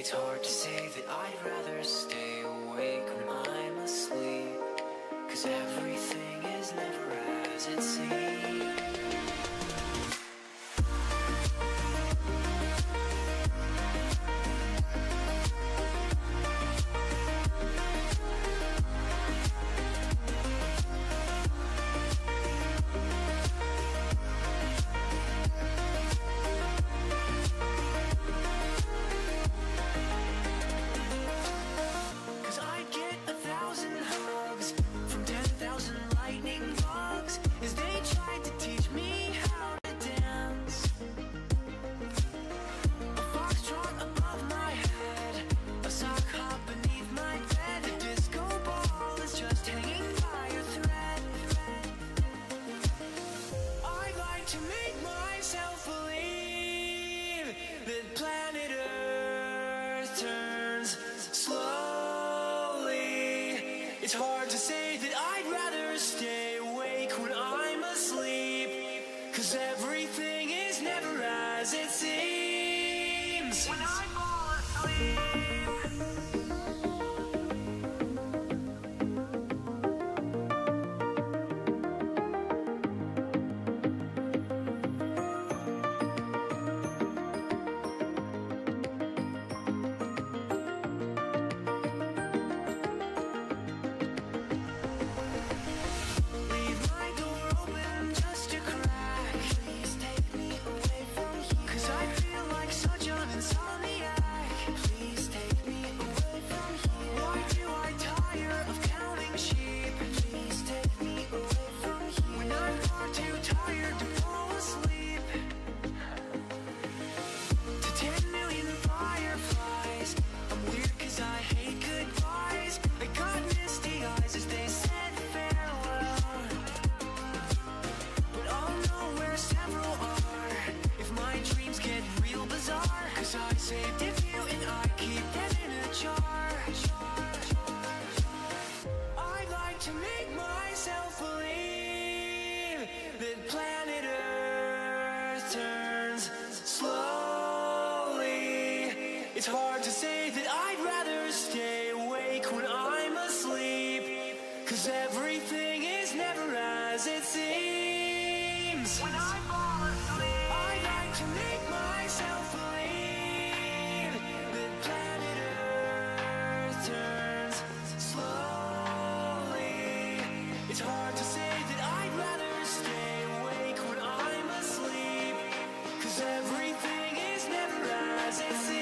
It's hard to say that I'd rather stay awake when I'm asleep Cause everything is never as it seems. It's hard to say that I'd rather stay awake when I'm asleep, cause every hard to say that I'd rather stay awake when I'm asleep. Cause everything is never as it seems. When I fall asleep, I like to make myself believe that planet Earth turns slowly. It's hard to say that I'd rather stay awake when I'm asleep. Cause everything is never as it seems.